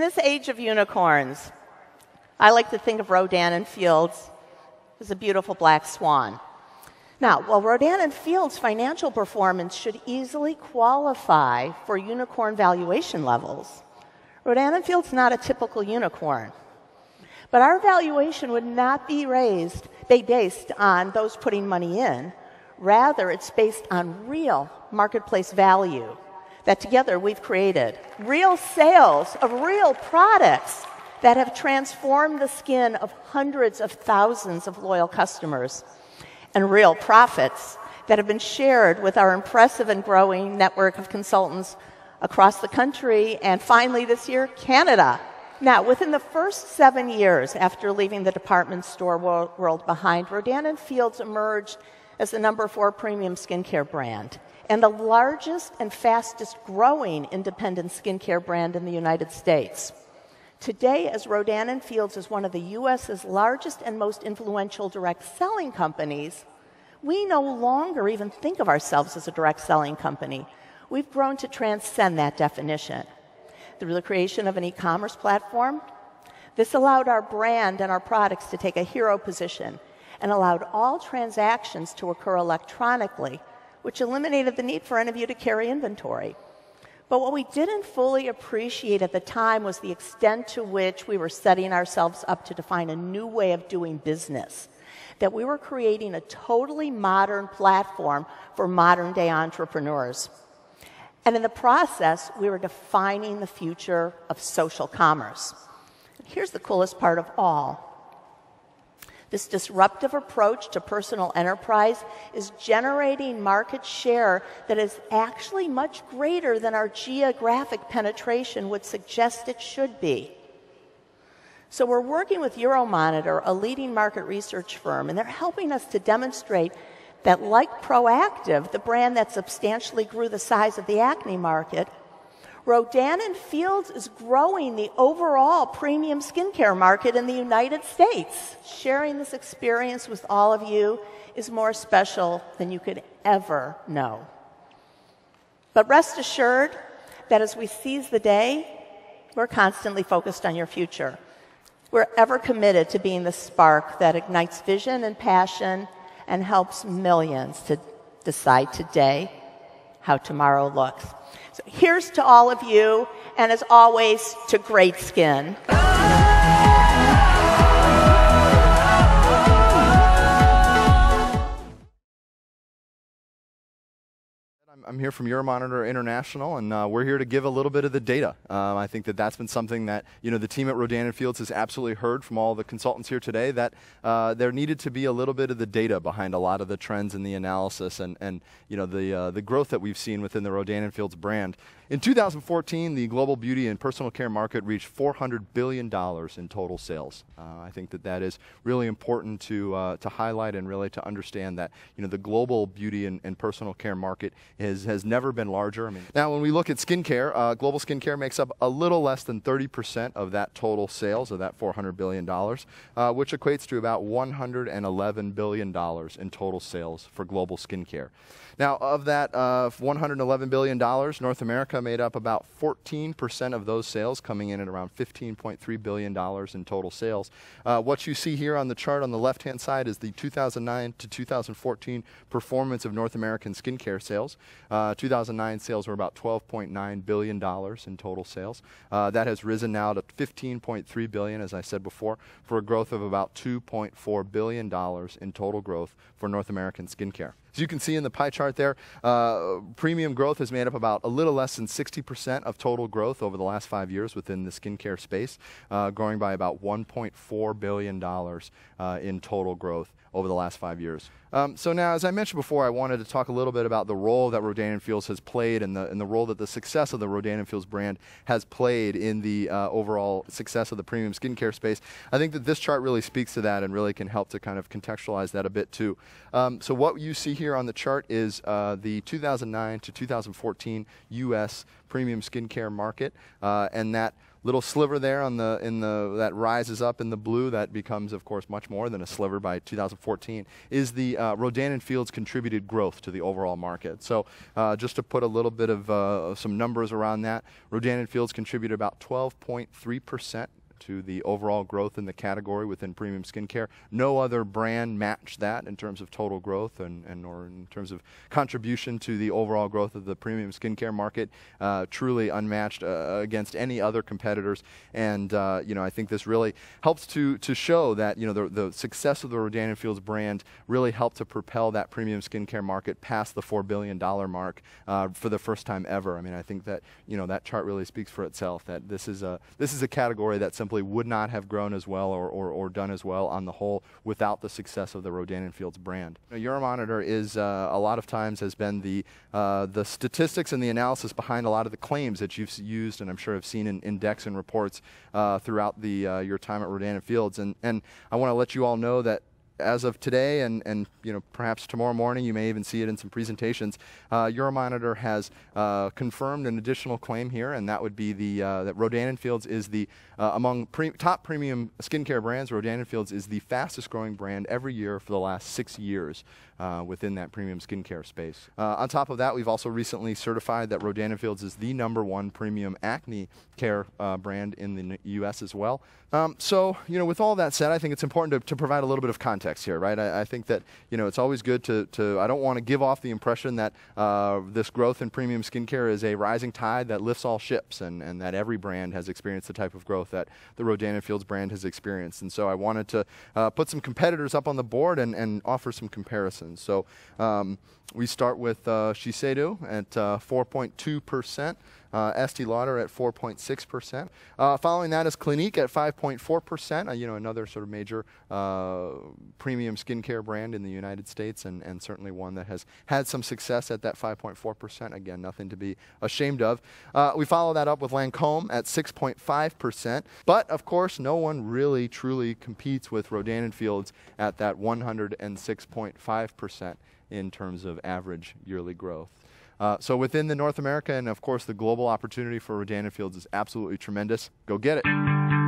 In this age of unicorns, I like to think of Rodan and Fields as a beautiful black swan. Now, while Rodan and Fields' financial performance should easily qualify for unicorn valuation levels, Rodan and Fields not a typical unicorn. But our valuation would not be raised, based on those putting money in. Rather, it's based on real marketplace value that together we've created. Real sales of real products that have transformed the skin of hundreds of thousands of loyal customers and real profits that have been shared with our impressive and growing network of consultants across the country and finally this year, Canada. Now, within the first seven years after leaving the department store world behind, Rodan and Fields emerged as the number four premium skincare brand and the largest and fastest growing independent skincare brand in the United States. Today, as Rodan and Fields is one of the US's largest and most influential direct selling companies, we no longer even think of ourselves as a direct selling company. We've grown to transcend that definition. Through the creation of an e commerce platform, this allowed our brand and our products to take a hero position and allowed all transactions to occur electronically, which eliminated the need for any of you to carry inventory. But what we didn't fully appreciate at the time was the extent to which we were setting ourselves up to define a new way of doing business. That we were creating a totally modern platform for modern day entrepreneurs. And in the process, we were defining the future of social commerce. Here's the coolest part of all this disruptive approach to personal enterprise is generating market share that is actually much greater than our geographic penetration would suggest it should be. So we're working with Euromonitor, a leading market research firm, and they're helping us to demonstrate that like Proactiv, the brand that substantially grew the size of the acne market, Rodan and Fields is growing the overall premium skincare market in the United States. Sharing this experience with all of you is more special than you could ever know. But rest assured that as we seize the day, we're constantly focused on your future. We're ever committed to being the spark that ignites vision and passion and helps millions to decide today how tomorrow looks. So here's to all of you, and as always, to great skin. I'm here from Euromonitor International, and uh, we're here to give a little bit of the data. Um, I think that that's been something that you know the team at Rodan and Fields has absolutely heard from all the consultants here today that uh, there needed to be a little bit of the data behind a lot of the trends and the analysis and and you know the uh, the growth that we've seen within the Rodan and Fields brand. In 2014, the global beauty and personal care market reached $400 billion in total sales. Uh, I think that that is really important to, uh, to highlight and really to understand that you know, the global beauty and, and personal care market is, has never been larger. I mean, now, when we look at skincare, uh, global skincare makes up a little less than 30% of that total sales of that $400 billion, uh, which equates to about $111 billion in total sales for global skincare. Now, of that uh, $111 billion, North America made up about 14% of those sales, coming in at around $15.3 billion in total sales. Uh, what you see here on the chart on the left hand side is the 2009 to 2014 performance of North American skincare sales. Uh, 2009 sales were about $12.9 billion in total sales. Uh, that has risen now to 15.3 billion, as I said before, for a growth of about $2.4 billion in total growth for North American skincare. As you can see in the pie chart there, uh, premium growth has made up about a little less than 60% of total growth over the last five years within the skincare space, uh, growing by about $1.4 billion uh, in total growth over the last five years. Um, so now, as I mentioned before, I wanted to talk a little bit about the role that Rodan and Fields has played and the, and the role that the success of the Rodan and Fields brand has played in the uh, overall success of the premium skincare space. I think that this chart really speaks to that and really can help to kind of contextualize that a bit too. Um, so what you see here on the chart is uh, the 2009 to 2014 U.S. premium skincare market, uh, and that little sliver there on the in the that rises up in the blue that becomes of course much more than a sliver by 2014 is the uh, Rodan and Fields contributed growth to the overall market. So uh, just to put a little bit of uh, some numbers around that, Rodan and Fields contributed about 12.3 percent to the overall growth in the category within premium skincare. No other brand matched that in terms of total growth and, and or in terms of contribution to the overall growth of the premium skincare market. Uh, truly unmatched uh, against any other competitors. And uh, you know, I think this really helps to to show that you know the, the success of the Rodan Fields brand really helped to propel that premium skincare market past the four billion dollar mark uh, for the first time ever. I mean, I think that you know that chart really speaks for itself. That this is a this is a category that simply simply would not have grown as well or, or, or done as well on the whole without the success of the Rodan and Fields brand. Euromonitor is uh, a lot of times has been the, uh, the statistics and the analysis behind a lot of the claims that you've used and I'm sure have seen in index and reports uh, throughout the, uh, your time at Rodan and Fields. And, and I want to let you all know that as of today, and, and you know perhaps tomorrow morning, you may even see it in some presentations. Uh, Euromonitor has uh, confirmed an additional claim here, and that would be the uh, that Rodan & Fields is the uh, among pre top premium skincare brands. Rodan & Fields is the fastest growing brand every year for the last six years uh, within that premium skincare space. Uh, on top of that, we've also recently certified that Rodan Fields is the number one premium acne care brand in the U.S. as well. Um, so you know, with all that said, I think it's important to, to provide a little bit of context context here, right? I, I, think that you know it's always good to, to I don't want to give off the impression that uh, this growth in premium skincare is a rising tide that lifts all ships, and, and that every brand has experienced the type of growth that the Rodan Fields brand has experienced. And so I wanted to uh, put some competitors up on the board and, and offer some comparisons. So um, we start with uh, Shiseido at 4.2 uh, percent. Uh, Estee Lauder at 4.6%. Uh, following that is Clinique at 5.4%, uh, you know, another sort of major uh, premium skincare brand in the United States and, and certainly one that has had some success at that 5.4%. Again, nothing to be ashamed of. Uh, we follow that up with Lancome at 6.5%. But, of course, no one really truly competes with Rodan & Fields at that 106.5% in terms of average yearly growth. Uh, so within the North America and of course the global opportunity for Rodan Fields is absolutely tremendous. Go get it.